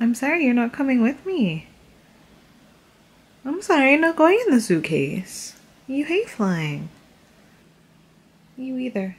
I'm sorry you're not coming with me. I'm sorry you're not going in the suitcase. You hate flying. You either.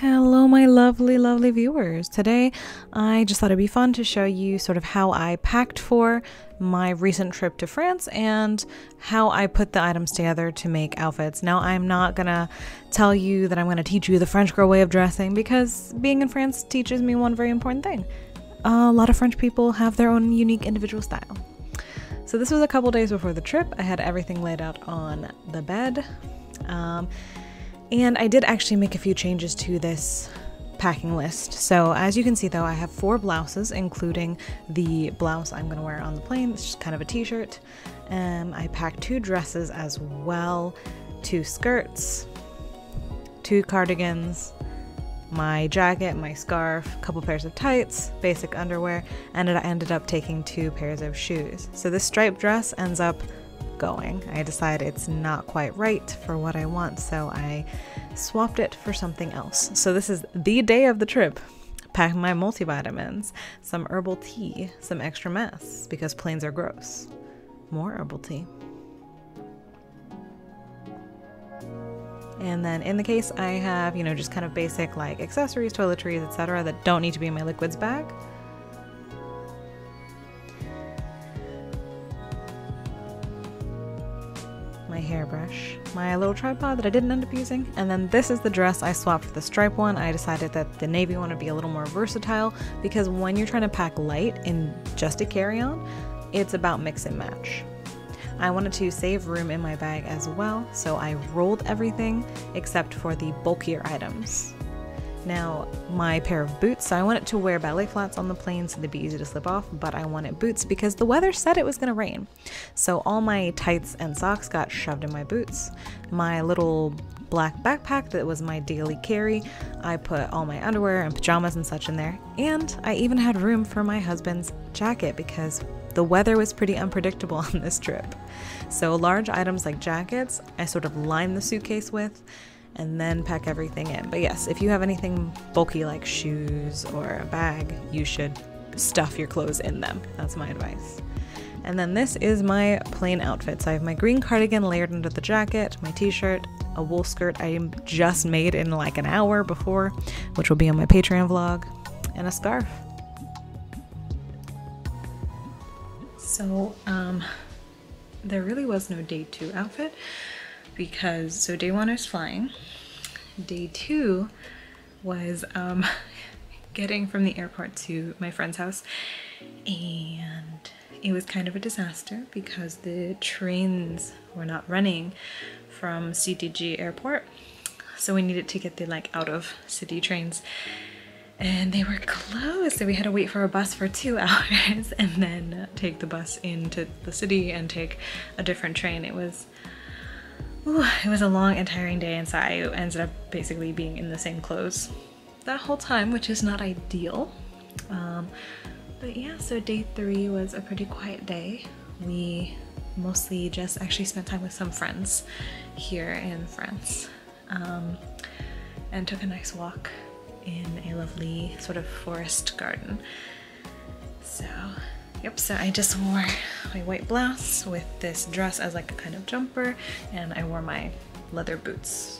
Hello, my lovely, lovely viewers. Today, I just thought it'd be fun to show you sort of how I packed for my recent trip to France and how I put the items together to make outfits. Now, I'm not gonna tell you that I'm gonna teach you the French girl way of dressing because being in France teaches me one very important thing. A lot of French people have their own unique individual style. So, this was a couple days before the trip. I had everything laid out on the bed. Um, and I did actually make a few changes to this packing list. So as you can see though, I have four blouses, including the blouse I'm gonna wear on the plane. It's just kind of a t-shirt. Um, I packed two dresses as well, two skirts, two cardigans, my jacket, my scarf, a couple pairs of tights, basic underwear, and I ended up taking two pairs of shoes. So this striped dress ends up going. I decide it's not quite right for what I want, so I swapped it for something else. So this is the day of the trip. Pack my multivitamins, some herbal tea, some extra mess because planes are gross. More herbal tea. And then in the case, I have, you know, just kind of basic like accessories, toiletries, etc., that don't need to be in my liquids bag. my hairbrush, my little tripod that I didn't end up using, and then this is the dress I swapped for the stripe one. I decided that the navy one would be a little more versatile because when you're trying to pack light in just a carry-on, it's about mix and match. I wanted to save room in my bag as well, so I rolled everything except for the bulkier items. Now, my pair of boots, so I wanted to wear ballet flats on the plane so they'd be easy to slip off, but I wanted boots because the weather said it was going to rain. So all my tights and socks got shoved in my boots. My little black backpack that was my daily carry, I put all my underwear and pajamas and such in there. And I even had room for my husband's jacket because the weather was pretty unpredictable on this trip. So large items like jackets, I sort of line the suitcase with and then pack everything in. But yes, if you have anything bulky like shoes or a bag, you should stuff your clothes in them. That's my advice. And then this is my plain outfit. So I have my green cardigan layered under the jacket, my t-shirt, a wool skirt I just made in like an hour before, which will be on my Patreon vlog, and a scarf. So, um, there really was no day two outfit because so day one is flying. Day two was um, getting from the airport to my friend's house. And it was kind of a disaster because the trains were not running from CDG airport. So we needed to get the like out of city trains and they were closed so we had to wait for a bus for two hours and then take the bus into the city and take a different train it was Ooh, it was a long and tiring day and so I ended up basically being in the same clothes that whole time, which is not ideal. Um, but yeah, so day three was a pretty quiet day. We mostly just actually spent time with some friends here in France um, and took a nice walk in a lovely sort of forest garden. So Yep, so I just wore my white blouse with this dress as like a kind of jumper and I wore my leather boots.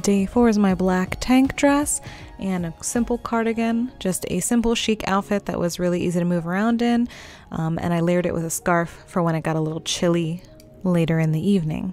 Day four is my black tank dress and a simple cardigan, just a simple chic outfit that was really easy to move around in. Um, and I layered it with a scarf for when it got a little chilly later in the evening.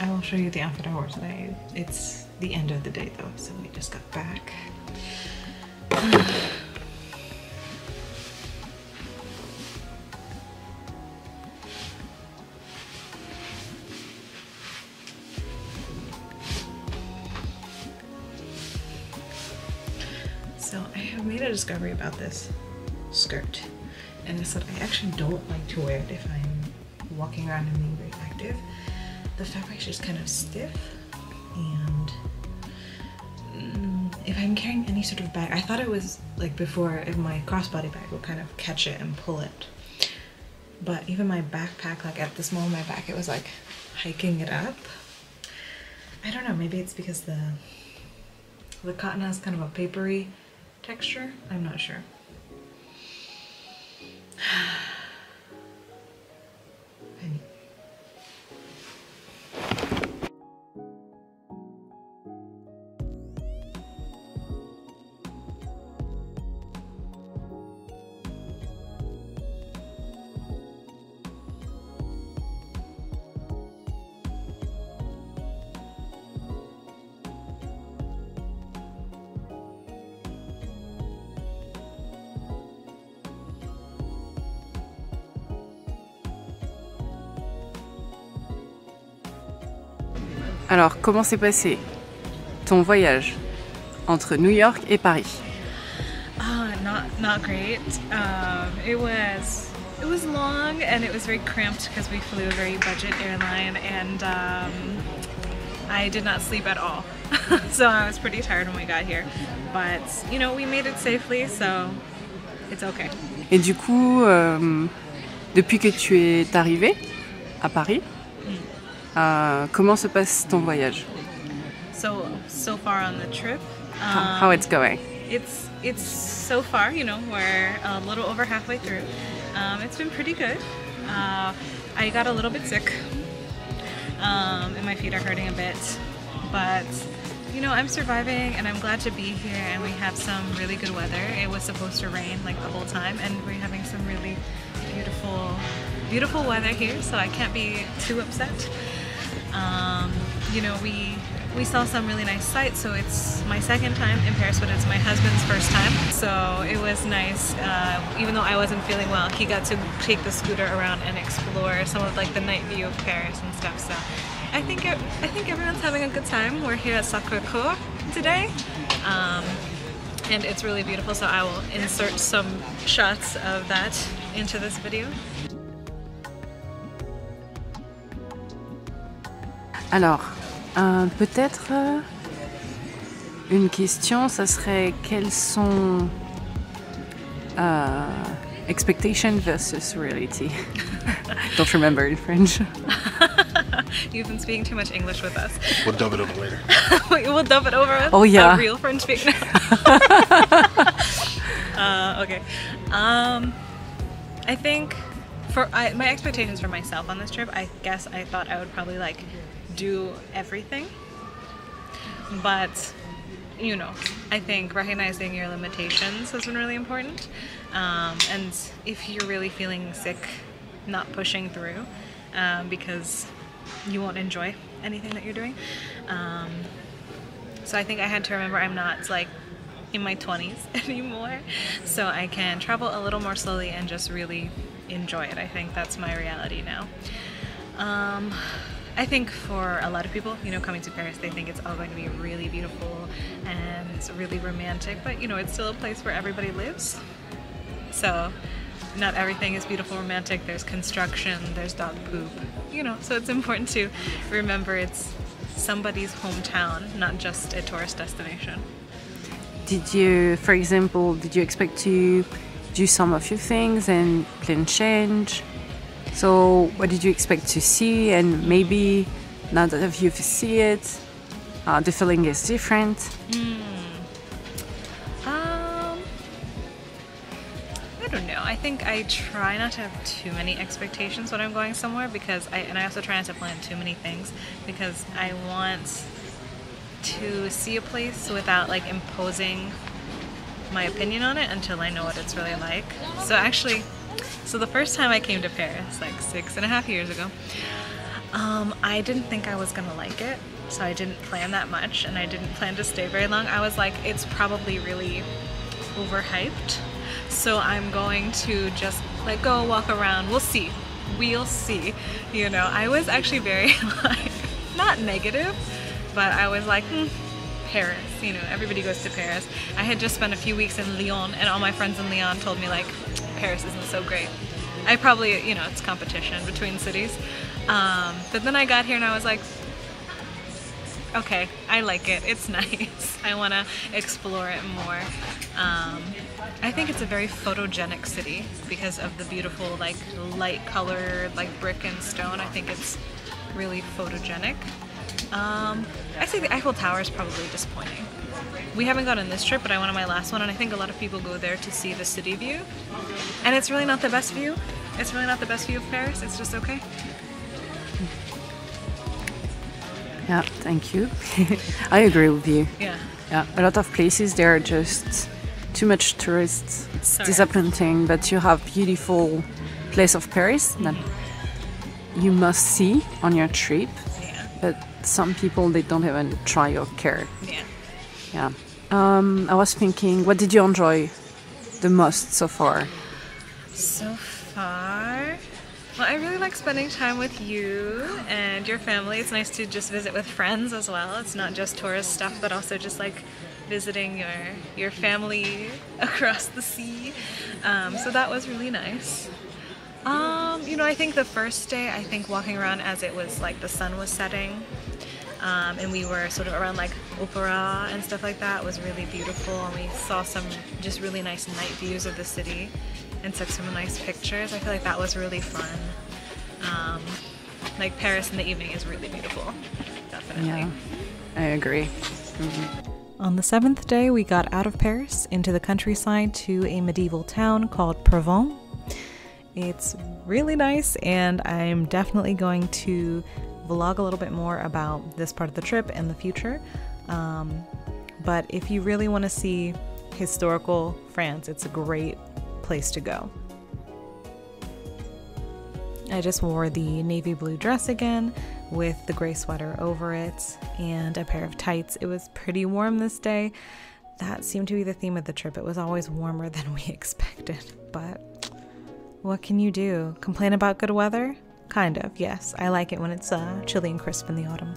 I will show you the outfit I wore today. It's the end of the day though, so we just got back. So I have made a discovery about this skirt and it's that I actually don't like to wear it if I'm walking around and being very active. The fabric is just kind of stiff and mm, if I'm carrying any sort of bag, I thought it was like before if my crossbody bag would kind of catch it and pull it. But even my backpack, like at the small of my back, it was like hiking it up. I don't know, maybe it's because the the cotton has kind of a papery texture. I'm not sure. Alors, comment s'est passé ton voyage entre New York et Paris? Uh, not not great. Um, it was it was long and it was very cramped because we flew a very budget airline and um, I did not sleep at all. so I was pretty tired when we got here. But you know we made it safely, so it's okay. Et du coup, euh, depuis que tu es arrivé à Paris, euh, comment se passe ton voyage? So so far on the trip, How, um, how it's going? it's it's so far you know we're a little over halfway through. Um, it's been pretty good. Uh, i got a little bit sick um, and my feet are hurting a bit but you know i'm surviving and i'm glad to be here and we have some really good weather. It was supposed to rain like the whole time and we're having some really beautiful beautiful weather here so i can't be too upset um, you know, we we saw some really nice sights. So it's my second time in Paris, but it's my husband's first time. So it was nice. Uh, even though I wasn't feeling well, he got to take the scooter around and explore some of like the night view of Paris and stuff. So I think it, I think everyone's having a good time. We're here at Sacré-Cœur today. Um, and it's really beautiful so I will insert some shots of that into this video. Alors, euh, peut-être une question, ça serait quelles sont euh, expectation versus reality Don't remember in French. You've been speaking too much English with us. We'll dub it over later. we'll dub it over with Oh, yeah. a real French speaker. uh, okay. Um, I think for I, my expectations for myself on this trip, I guess I thought I would probably like do everything, but you know, I think recognizing your limitations has been really important. Um, and if you're really feeling sick, not pushing through um, because you won't enjoy anything that you're doing. Um, so I think I had to remember I'm not like in my 20s anymore. So I can travel a little more slowly and just really enjoy it. I think that's my reality now. Um, I think for a lot of people, you know, coming to Paris, they think it's all going to be really beautiful and really romantic, but you know, it's still a place where everybody lives. So not everything is beautiful romantic. There's construction, there's dog poop, you know, so it's important to remember it's somebody's hometown, not just a tourist destination. Did you, for example, did you expect to do some of your things and plan change? So, what did you expect to see? And maybe now that you've seen it, uh, the feeling is different. Um, I don't know. I think I try not to have too many expectations when I'm going somewhere because I and I also try not to plan too many things because I want to see a place without like imposing my opinion on it until I know what it's really like. So actually, so the first time I came to Paris, like six and a half years ago, Um, I didn't think I was gonna like it, so I didn't plan that much, and I didn't plan to stay very long. I was like, it's probably really overhyped, so I'm going to just like go walk around. We'll see. We'll see. You know, I was actually very like not negative, but I was like, hmm, Paris. You know, everybody goes to Paris. I had just spent a few weeks in Lyon, and all my friends in Lyon told me like, Paris isn't so great. I probably, you know, it's competition between cities. Um, but then I got here and I was like, okay, I like it. It's nice. I want to explore it more. Um, I think it's a very photogenic city because of the beautiful, like, light colored, like, brick and stone. I think it's really photogenic. Um, I say the Eiffel Tower is probably disappointing. We haven't gone on this trip, but I went on my last one, and I think a lot of people go there to see the city view. And it's really not the best view. It's really not the best view of Paris. It's just okay. Yeah, thank you. I agree with you. Yeah. Yeah, a lot of places there are just too much tourists. It's Sorry. disappointing, but you have beautiful place of Paris that mm-hmm. you must see on your trip. Yeah. But some people they don't even try or care. Yeah. Yeah. Um, I was thinking, what did you enjoy the most so far? So far, well, I really like spending time with you and your family. It's nice to just visit with friends as well. It's not just tourist stuff, but also just like visiting your your family across the sea. Um, so that was really nice. Um, you know, I think the first day, I think walking around as it was like the sun was setting, um, and we were sort of around like Opera and stuff like that it was really beautiful, and we saw some just really nice night views of the city and took some nice pictures. I feel like that was really fun. Um, like Paris in the evening is really beautiful, definitely. Yeah, I agree. On the seventh day, we got out of Paris into the countryside to a medieval town called Provins. It's really nice, and I'm definitely going to vlog a little bit more about this part of the trip in the future. Um, but if you really want to see historical France, it's a great place to go. I just wore the navy blue dress again with the gray sweater over it and a pair of tights. It was pretty warm this day. That seemed to be the theme of the trip. It was always warmer than we expected, but what can you do? Complain about good weather? Kind of, yes. I like it when it's uh, chilly and crisp in the autumn.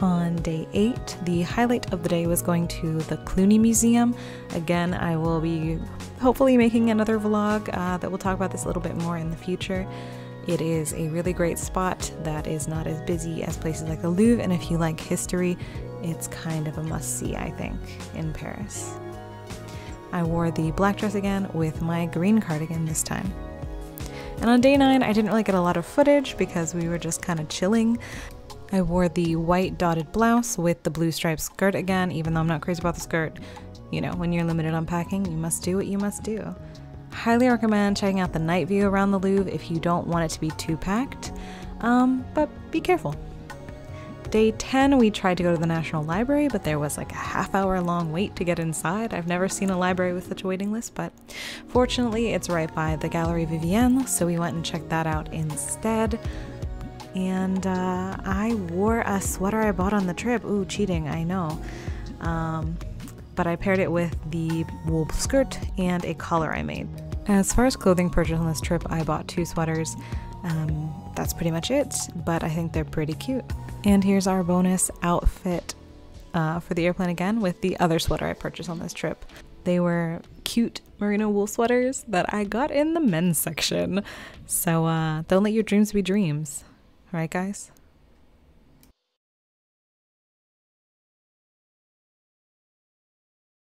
On day eight, the highlight of the day was going to the Cluny Museum. Again, I will be hopefully making another vlog uh, that will talk about this a little bit more in the future. It is a really great spot that is not as busy as places like the Louvre, and if you like history, it's kind of a must see, I think, in Paris. I wore the black dress again with my green cardigan this time. And on day nine, I didn't really get a lot of footage because we were just kind of chilling. I wore the white dotted blouse with the blue striped skirt again, even though I'm not crazy about the skirt. You know, when you're limited on packing, you must do what you must do. Highly recommend checking out the night view around the Louvre if you don't want it to be too packed, um, but be careful. Day 10, we tried to go to the National Library, but there was like a half hour long wait to get inside. I've never seen a library with such a waiting list, but fortunately, it's right by the Galerie Vivienne, so we went and checked that out instead. And uh, I wore a sweater I bought on the trip. Ooh, cheating, I know. Um, but I paired it with the wool skirt and a collar I made. As far as clothing purchase on this trip, I bought two sweaters. Um, that's pretty much it, but I think they're pretty cute. And here's our bonus outfit uh, for the airplane again with the other sweater I purchased on this trip. They were cute merino wool sweaters that I got in the men's section. So uh, don't let your dreams be dreams. Right, guys?